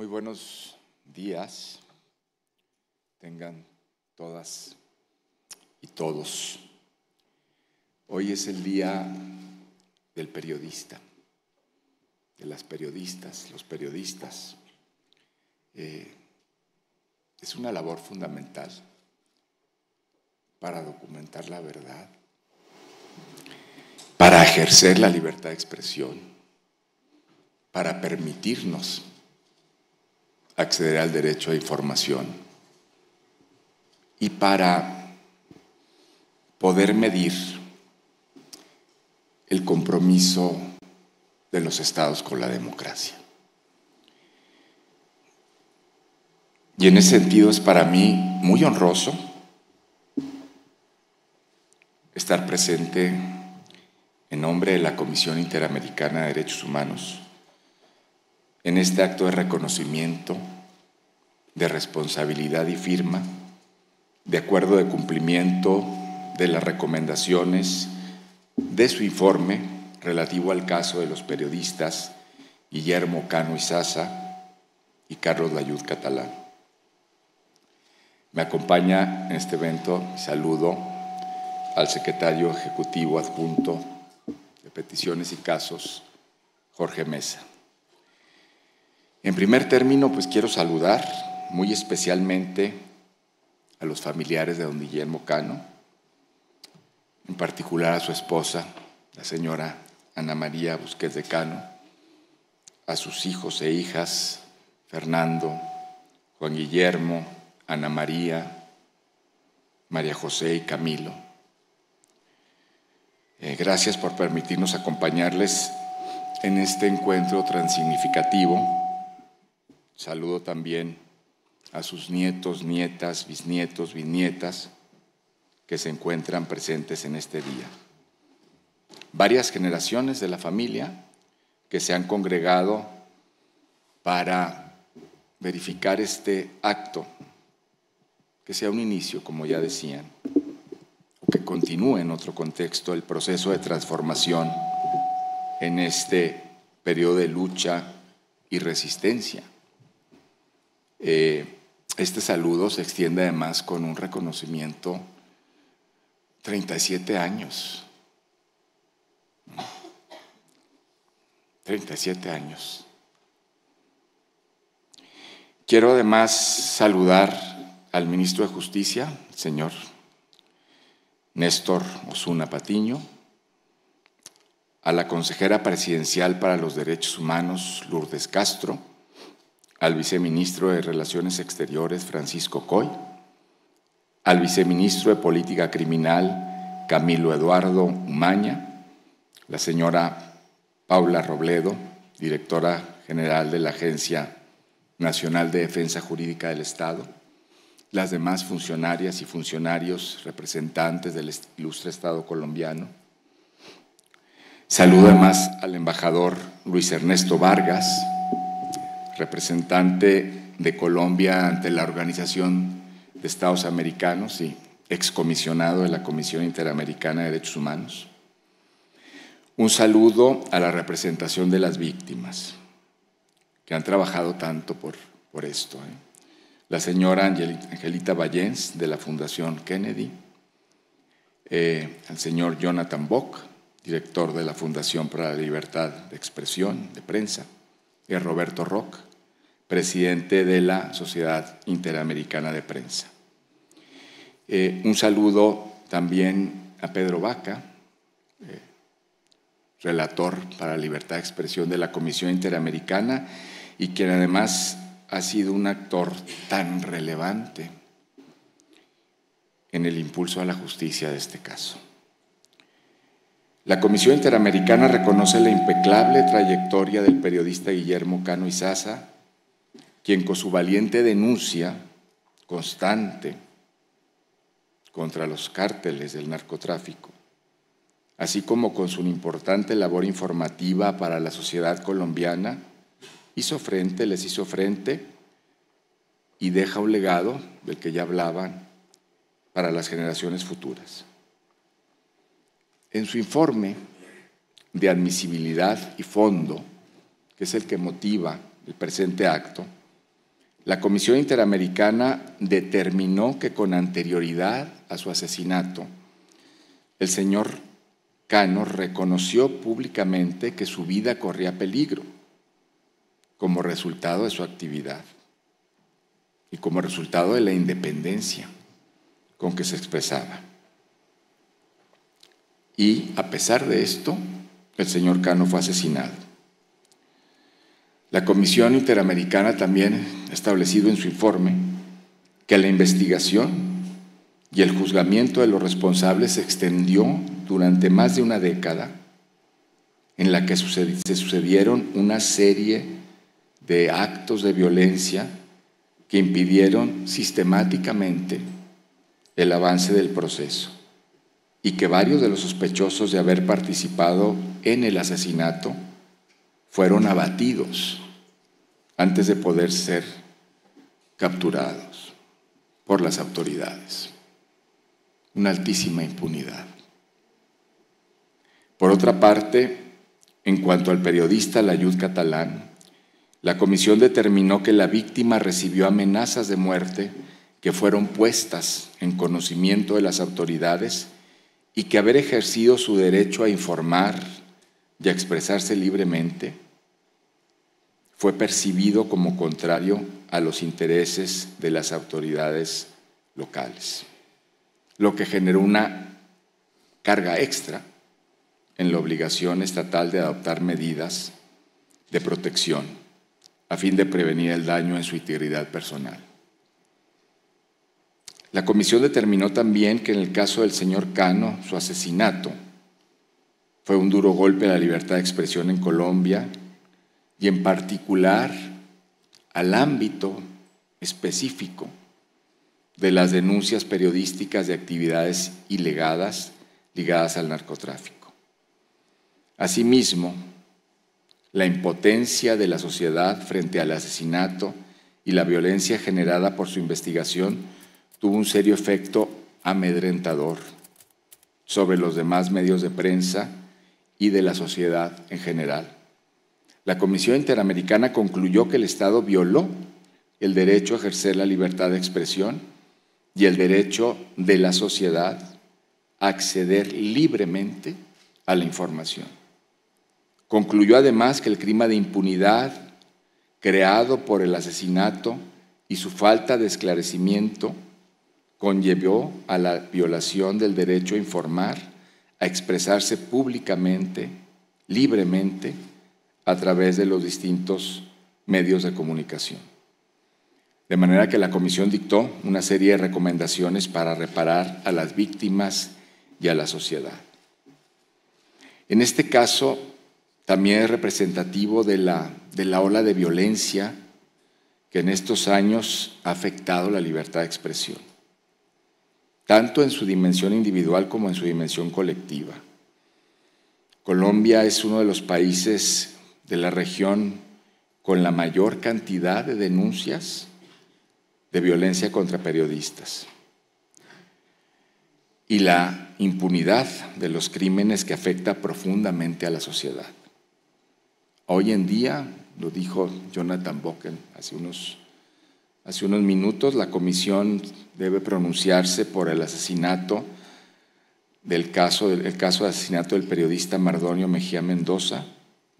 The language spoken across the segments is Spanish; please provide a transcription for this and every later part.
Muy buenos días. Tengan todas y todos. Hoy es el día del periodista, de las periodistas, los periodistas. Eh, es una labor fundamental para documentar la verdad, para ejercer la libertad de expresión, para permitirnos acceder al derecho a información y para poder medir el compromiso de los estados con la democracia. Y en ese sentido es para mí muy honroso estar presente en nombre de la Comisión Interamericana de Derechos Humanos en este acto de reconocimiento, de responsabilidad y firma, de acuerdo de cumplimiento de las recomendaciones de su informe relativo al caso de los periodistas Guillermo Cano Izaza y Carlos Layud Catalán. Me acompaña en este evento, saludo al secretario ejecutivo adjunto de peticiones y casos, Jorge Mesa. En primer término, pues quiero saludar muy especialmente a los familiares de don Guillermo Cano, en particular a su esposa, la señora Ana María Busquets de Cano, a sus hijos e hijas, Fernando, Juan Guillermo, Ana María, María José y Camilo. Eh, gracias por permitirnos acompañarles en este encuentro tan significativo Saludo también a sus nietos, nietas, bisnietos, bisnietas que se encuentran presentes en este día. Varias generaciones de la familia que se han congregado para verificar este acto, que sea un inicio, como ya decían, o que continúe en otro contexto el proceso de transformación en este periodo de lucha y resistencia eh, este saludo se extiende además con un reconocimiento 37 años. 37 años. Quiero además saludar al ministro de Justicia, señor Néstor Osuna Patiño, a la consejera presidencial para los derechos humanos, Lourdes Castro, al viceministro de Relaciones Exteriores, Francisco Coy, al viceministro de Política Criminal, Camilo Eduardo Umaña, la señora Paula Robledo, directora general de la Agencia Nacional de Defensa Jurídica del Estado, las demás funcionarias y funcionarios representantes del ilustre Estado colombiano. Saludo además al embajador Luis Ernesto Vargas, representante de Colombia ante la Organización de Estados Americanos y excomisionado de la Comisión Interamericana de Derechos Humanos. Un saludo a la representación de las víctimas, que han trabajado tanto por, por esto. ¿eh? La señora Angelita Vallens, de la Fundación Kennedy, eh, al señor Jonathan Bock, director de la Fundación para la Libertad de Expresión, de Prensa, y Roberto Rock, presidente de la Sociedad Interamericana de Prensa. Eh, un saludo también a Pedro Vaca, eh, relator para libertad de expresión de la Comisión Interamericana y quien además ha sido un actor tan relevante en el impulso a la justicia de este caso. La Comisión Interamericana reconoce la impecable trayectoria del periodista Guillermo Cano Izaza quien con su valiente denuncia constante contra los cárteles del narcotráfico, así como con su importante labor informativa para la sociedad colombiana, hizo frente, les hizo frente y deja un legado del que ya hablaban para las generaciones futuras. En su informe de admisibilidad y fondo, que es el que motiva el presente acto, la Comisión Interamericana determinó que con anterioridad a su asesinato, el señor Cano reconoció públicamente que su vida corría peligro como resultado de su actividad y como resultado de la independencia con que se expresaba. Y a pesar de esto, el señor Cano fue asesinado. La Comisión Interamericana también ha establecido en su informe que la investigación y el juzgamiento de los responsables se extendió durante más de una década en la que se sucedieron una serie de actos de violencia que impidieron sistemáticamente el avance del proceso y que varios de los sospechosos de haber participado en el asesinato fueron abatidos antes de poder ser capturados por las autoridades. Una altísima impunidad. Por otra parte, en cuanto al periodista Layud Catalán, la comisión determinó que la víctima recibió amenazas de muerte que fueron puestas en conocimiento de las autoridades y que haber ejercido su derecho a informar y a expresarse libremente fue percibido como contrario a los intereses de las autoridades locales, lo que generó una carga extra en la obligación estatal de adoptar medidas de protección a fin de prevenir el daño en su integridad personal. La comisión determinó también que en el caso del señor Cano, su asesinato fue un duro golpe a la libertad de expresión en Colombia y en particular al ámbito específico de las denuncias periodísticas de actividades ilegadas ligadas al narcotráfico. Asimismo, la impotencia de la sociedad frente al asesinato y la violencia generada por su investigación tuvo un serio efecto amedrentador sobre los demás medios de prensa y de la sociedad en general. La Comisión Interamericana concluyó que el Estado violó el derecho a ejercer la libertad de expresión y el derecho de la sociedad a acceder libremente a la información. Concluyó además que el clima de impunidad creado por el asesinato y su falta de esclarecimiento conllevó a la violación del derecho a informar, a expresarse públicamente, libremente, a través de los distintos medios de comunicación. De manera que la Comisión dictó una serie de recomendaciones para reparar a las víctimas y a la sociedad. En este caso, también es representativo de la, de la ola de violencia que en estos años ha afectado la libertad de expresión, tanto en su dimensión individual como en su dimensión colectiva. Colombia es uno de los países de la región con la mayor cantidad de denuncias de violencia contra periodistas y la impunidad de los crímenes que afecta profundamente a la sociedad. Hoy en día, lo dijo Jonathan Bocken hace unos, hace unos minutos, la comisión debe pronunciarse por el asesinato del caso, el caso de asesinato del periodista Mardonio Mejía Mendoza,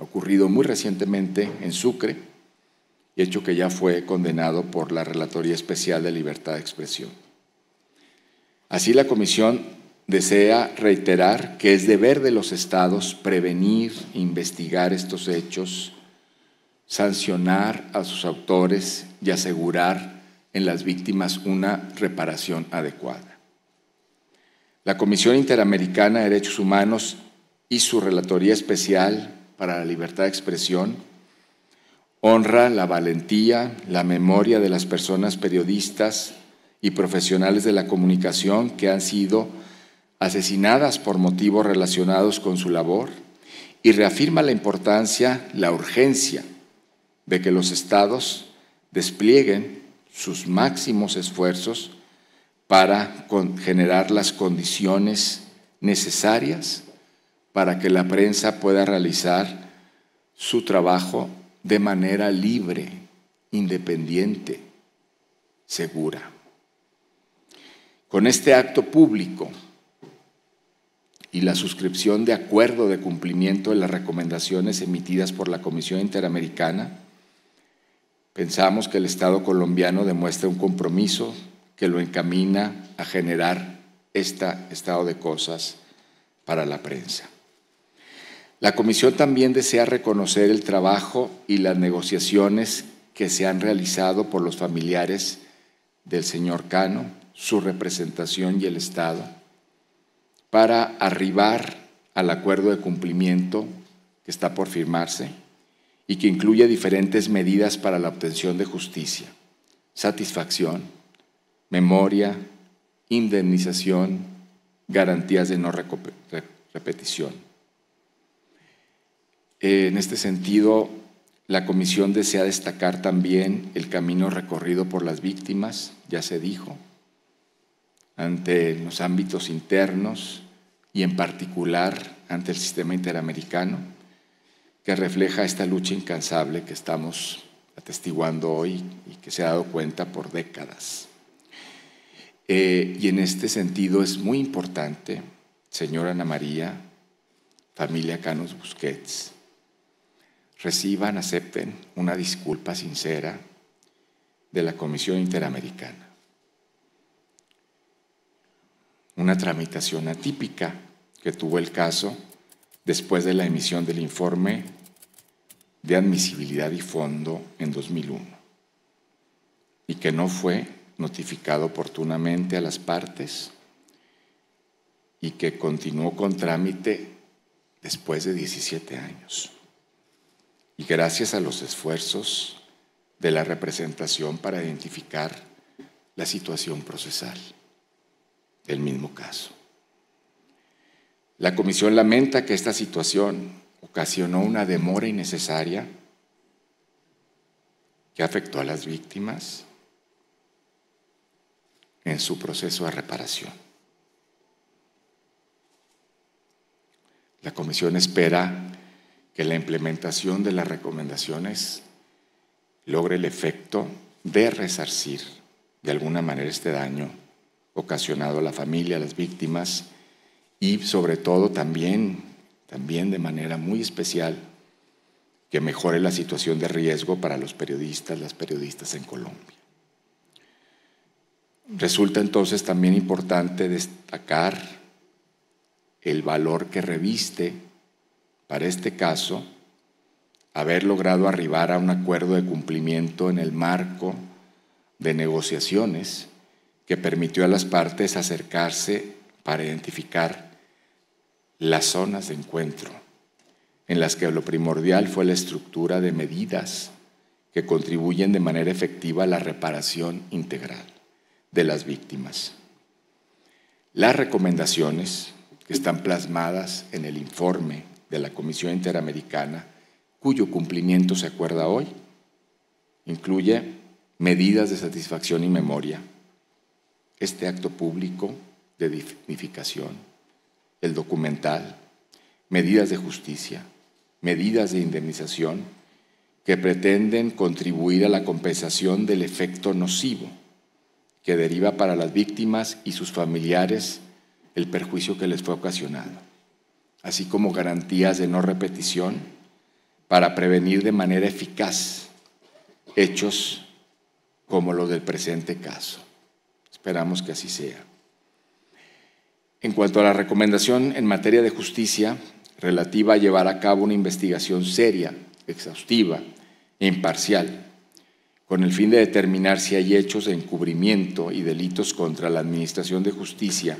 ocurrido muy recientemente en Sucre, hecho que ya fue condenado por la Relatoría Especial de Libertad de Expresión. Así la Comisión desea reiterar que es deber de los estados prevenir, investigar estos hechos, sancionar a sus autores y asegurar en las víctimas una reparación adecuada. La Comisión Interamericana de Derechos Humanos y su Relatoría Especial para la Libertad de Expresión honra la valentía, la memoria de las personas periodistas y profesionales de la comunicación que han sido asesinadas por motivos relacionados con su labor y reafirma la importancia, la urgencia de que los estados desplieguen sus máximos esfuerzos para generar las condiciones necesarias para que la prensa pueda realizar su trabajo de manera libre, independiente segura. Con este acto público y la suscripción de acuerdo de cumplimiento de las recomendaciones emitidas por la Comisión Interamericana, pensamos que el Estado colombiano demuestra un compromiso que lo encamina a generar este estado de cosas para la prensa. La Comisión también desea reconocer el trabajo y las negociaciones que se han realizado por los familiares del señor Cano, su representación y el Estado, para arribar al acuerdo de cumplimiento que está por firmarse y que incluye diferentes medidas para la obtención de justicia, satisfacción, memoria, indemnización, garantías de no repetición. En este sentido, la Comisión desea destacar también el camino recorrido por las víctimas, ya se dijo, ante los ámbitos internos y en particular ante el sistema interamericano, que refleja esta lucha incansable que estamos atestiguando hoy y que se ha dado cuenta por décadas. Eh, y en este sentido es muy importante, señora Ana María, familia Canos Busquets, reciban, acepten una disculpa sincera de la Comisión Interamericana. Una tramitación atípica que tuvo el caso después de la emisión del informe de admisibilidad y fondo en 2001 y que no fue notificado oportunamente a las partes y que continuó con trámite después de 17 años. Gracias a los esfuerzos de la representación para identificar la situación procesal del mismo caso. La comisión lamenta que esta situación ocasionó una demora innecesaria que afectó a las víctimas, en su proceso de reparación. La Comisión espera que la implementación de las recomendaciones logre el efecto de resarcir de alguna manera este daño ocasionado a la familia, a las víctimas y sobre todo también, también de manera muy especial, que mejore la situación de riesgo para los periodistas, las periodistas en Colombia. Resulta entonces también importante destacar el valor que reviste para este caso haber logrado arribar a un acuerdo de cumplimiento en el marco de negociaciones que permitió a las partes acercarse para identificar las zonas de encuentro, en las que lo primordial fue la estructura de medidas que contribuyen de manera efectiva a la reparación integral de las víctimas. Las recomendaciones que están plasmadas en el informe de la Comisión Interamericana, cuyo cumplimiento se acuerda hoy, incluye medidas de satisfacción y memoria, este acto público de dignificación, el documental, medidas de justicia, medidas de indemnización que pretenden contribuir a la compensación del efecto nocivo que deriva para las víctimas y sus familiares el perjuicio que les fue ocasionado, así como garantías de no repetición para prevenir de manera eficaz hechos como los del presente caso. Esperamos que así sea. En cuanto a la recomendación en materia de justicia relativa a llevar a cabo una investigación seria, exhaustiva e imparcial, con el fin de determinar si hay hechos de encubrimiento y delitos contra la Administración de Justicia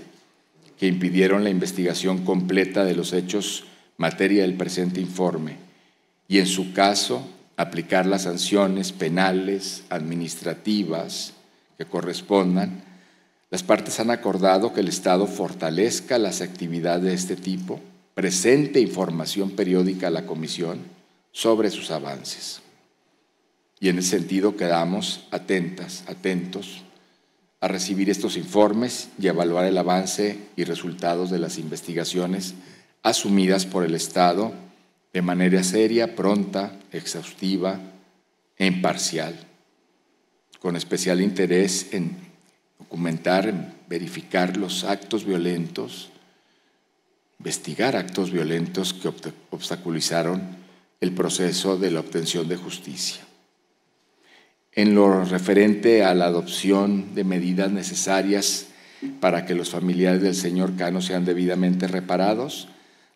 que impidieron la investigación completa de los hechos materia del presente informe y, en su caso, aplicar las sanciones penales, administrativas que correspondan, las partes han acordado que el Estado fortalezca las actividades de este tipo, presente información periódica a la Comisión sobre sus avances. Y en ese sentido quedamos atentas, atentos a recibir estos informes y evaluar el avance y resultados de las investigaciones asumidas por el Estado de manera seria, pronta, exhaustiva e imparcial, con especial interés en documentar, en verificar los actos violentos, investigar actos violentos que obstaculizaron el proceso de la obtención de justicia. En lo referente a la adopción de medidas necesarias para que los familiares del señor Cano sean debidamente reparados,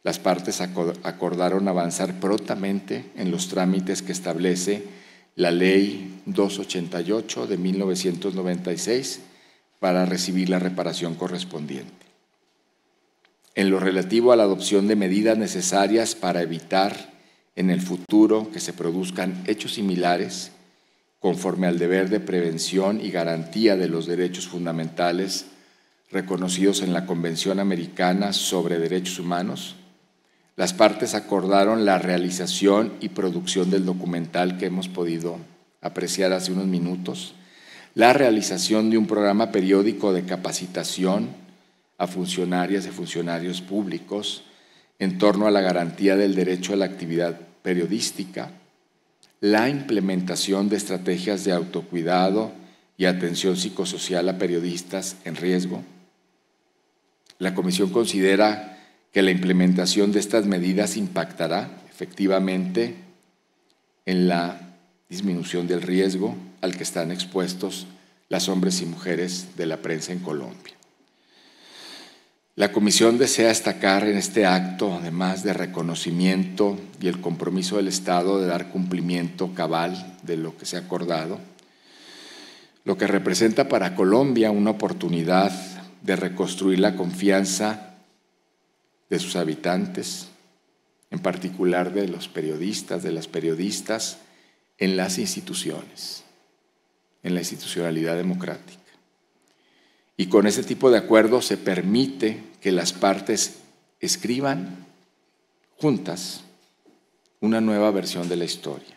las partes acordaron avanzar prontamente en los trámites que establece la Ley 288 de 1996 para recibir la reparación correspondiente. En lo relativo a la adopción de medidas necesarias para evitar en el futuro que se produzcan hechos similares, conforme al deber de prevención y garantía de los derechos fundamentales reconocidos en la Convención Americana sobre Derechos Humanos, las partes acordaron la realización y producción del documental que hemos podido apreciar hace unos minutos, la realización de un programa periódico de capacitación a funcionarias y funcionarios públicos en torno a la garantía del derecho a la actividad periodística, la implementación de estrategias de autocuidado y atención psicosocial a periodistas en riesgo. La Comisión considera que la implementación de estas medidas impactará efectivamente en la disminución del riesgo al que están expuestos las hombres y mujeres de la prensa en Colombia. La Comisión desea destacar en este acto, además de reconocimiento y el compromiso del Estado de dar cumplimiento cabal de lo que se ha acordado, lo que representa para Colombia una oportunidad de reconstruir la confianza de sus habitantes, en particular de los periodistas, de las periodistas, en las instituciones, en la institucionalidad democrática. Y con ese tipo de acuerdo se permite que las partes escriban juntas una nueva versión de la historia,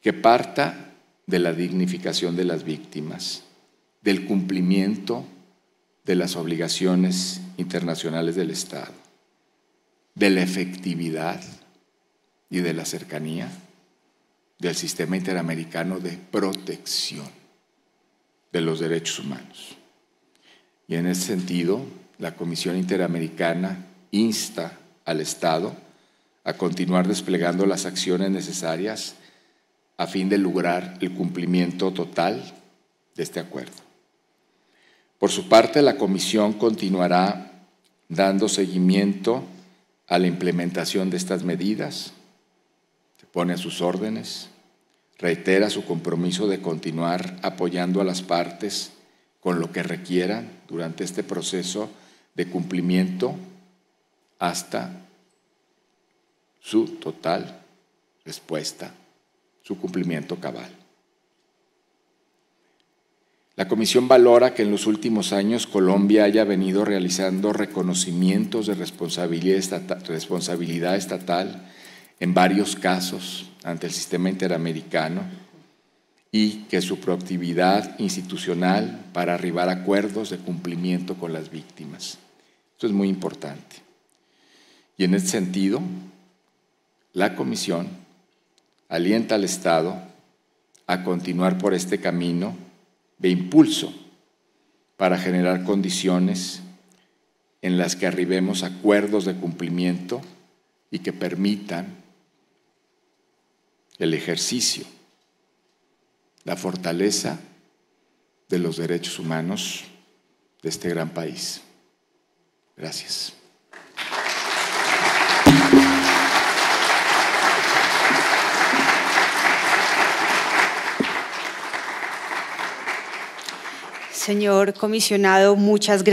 que parta de la dignificación de las víctimas, del cumplimiento de las obligaciones internacionales del Estado, de la efectividad y de la cercanía del sistema interamericano de protección de los derechos humanos. Y en ese sentido, la Comisión Interamericana insta al Estado a continuar desplegando las acciones necesarias a fin de lograr el cumplimiento total de este acuerdo. Por su parte, la Comisión continuará dando seguimiento a la implementación de estas medidas, se pone a sus órdenes, reitera su compromiso de continuar apoyando a las partes con lo que requieran durante este proceso de cumplimiento hasta su total respuesta, su cumplimiento cabal. La Comisión valora que en los últimos años Colombia haya venido realizando reconocimientos de responsabilidad estatal, en varios casos ante el sistema interamericano y que su proactividad institucional para arribar a acuerdos de cumplimiento con las víctimas. Esto es muy importante. Y en ese sentido, la Comisión alienta al Estado a continuar por este camino de impulso para generar condiciones en las que arribemos a acuerdos de cumplimiento y que permitan el ejercicio, la fortaleza de los derechos humanos de este gran país. Gracias. Señor comisionado, muchas gracias.